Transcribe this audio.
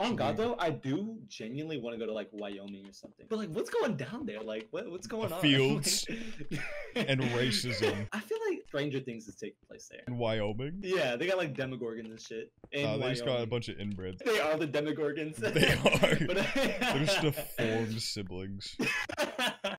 On God though, I do genuinely want to go to like Wyoming or something. But like, what's going down there? Like, what, what's going on? Fields and racism. I feel like Stranger Things is taking place there. In Wyoming, Yeah, they got like Demogorgons and shit. In uh, they just got a bunch of inbreds. They are the Demogorgons. They are. But- They're just deformed siblings.